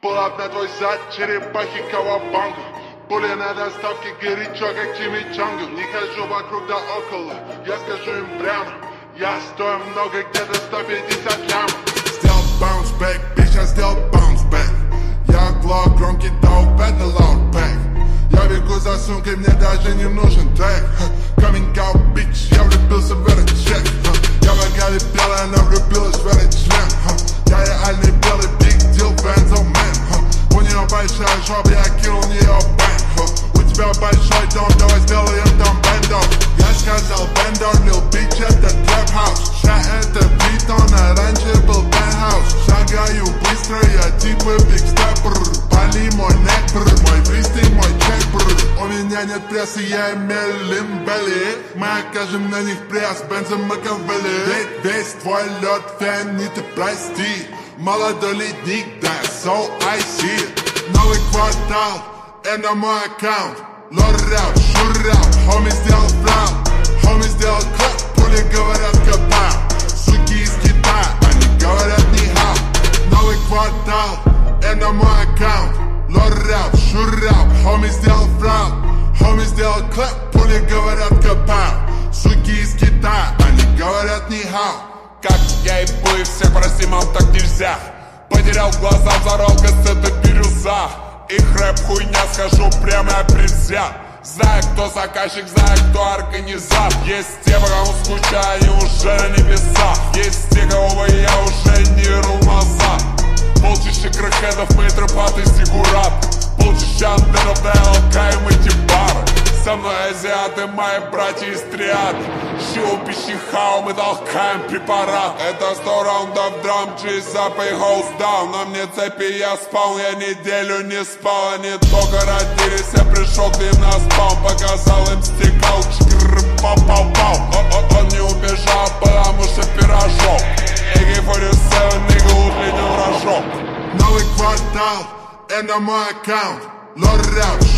Пулап на твой зад, черепахи кавабанга Пули на доставке, горячо, как чимичанга Не хожу вокруг да около, я скажу им прямо. Я стою много, где-то 150 лям. Сделал bounce back, bitch, я сделал bounce back. Я глок, громкий доп, это loud back. Я бегу за сумкой, мне даже не нужен трек. Coming out, bitch, меня нет прессы, я имею лимбели Мы окажем на них пресс, бензом Макавелли Весь, весь твой лед, фен, не ты прости Молодой ледник, да, so I see. It Новый квартал, это мой аккаунт Лоррап, шуррап, хоми сделал фрап Хоми сделал клап, пули говорят капа Суки из Китая, они говорят не хау Новый квартал, это мой аккаунт Лоррап, шуррап, хоми сделал фрап Хоми сделал клап, пули говорят капа Суки из Китая, они говорят не хау. Как я и и всех прости, мам, так нельзя. Потерял глаза, взорвал кассеты бирюза Их рэп хуйня, скажу прямо я предвзят Знаю, кто заказчик, знаю, кто организатор. Есть те, по кому скучаю, уже на небесах Есть те, кого бы я уже не назад Полчища кракетов, мы тропаты сигурат. Полчища андеров, да Со мной азиаты, мои братья триад. Щупищи хау, мы толкаем препарат. Это сто раундов драм, чиз up и house down. На мне цепи я спал, я неделю не спал. Они только родились, я пришел к ним на спам. Показал им стекал, чкр, пау-пау-пау Он не убежал, потому что пирожок. AK-47, нигга, утренний рожок Новый квартал, это мой аккаунт. Лоррап, шуррап,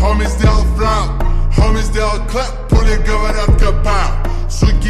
шуррап, хоми сделал фрап Хоми сделал клап, пули говорят капа Суки из Китая, они говорят